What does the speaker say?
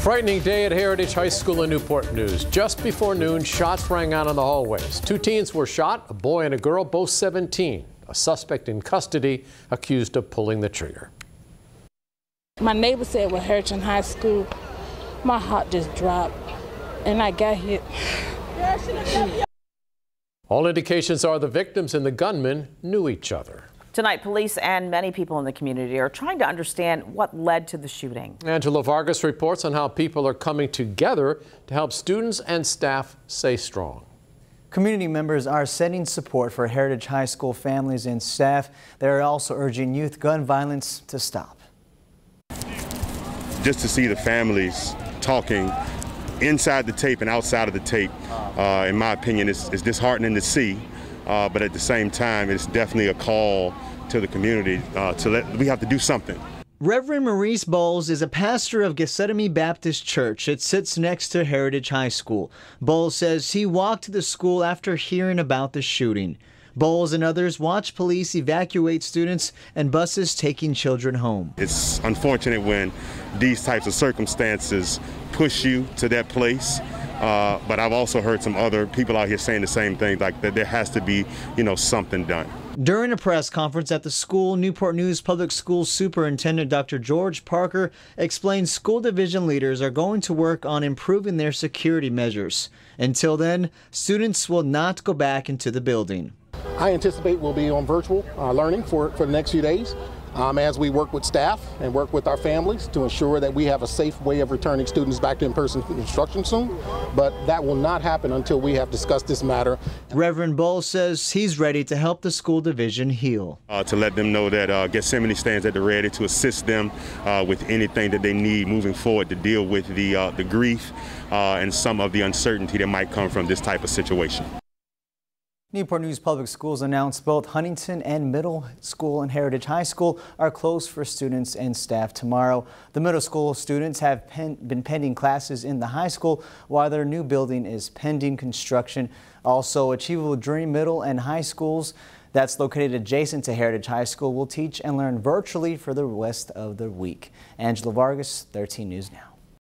Frightening day at Heritage High School in Newport News. Just before noon, shots rang out in the hallways. Two teens were shot, a boy and a girl, both 17. A suspect in custody accused of pulling the trigger. My neighbor said with Heritage High School, my heart just dropped and I got hit. All indications are the victims and the gunman knew each other. Tonight, police and many people in the community are trying to understand what led to the shooting. Angela Vargas reports on how people are coming together to help students and staff stay strong. Community members are sending support for Heritage High School families and staff. They're also urging youth gun violence to stop. Just to see the families talking inside the tape and outside of the tape, uh, in my opinion, is, is disheartening to see. Uh, but at the same time, it's definitely a call to the community uh, to let we have to do something. Reverend Maurice Bowles is a pastor of Gethsemane Baptist Church. It sits next to Heritage High School. Bowles says he walked to the school after hearing about the shooting. Bowles and others watch police evacuate students and buses taking children home. It's unfortunate when these types of circumstances push you to that place. Uh, but I've also heard some other people out here saying the same thing, like that there has to be, you know, something done. During a press conference at the school, Newport News Public Schools Superintendent Dr. George Parker explained school division leaders are going to work on improving their security measures. Until then, students will not go back into the building. I anticipate we'll be on virtual uh, learning for, for the next few days um, as we work with staff and work with our families to ensure that we have a safe way of returning students back to in-person instruction soon. But that will not happen until we have discussed this matter. Reverend Bowles says he's ready to help the school division heal. Uh, to let them know that uh, Gethsemane stands at the ready to assist them uh, with anything that they need moving forward to deal with the, uh, the grief uh, and some of the uncertainty that might come from this type of situation. Newport News Public Schools announced both Huntington and Middle School and Heritage High School are closed for students and staff tomorrow. The middle school students have pen been pending classes in the high school while their new building is pending construction. Also, Achievable Dream Middle and High Schools that's located adjacent to Heritage High School will teach and learn virtually for the rest of the week. Angela Vargas, 13 News Now.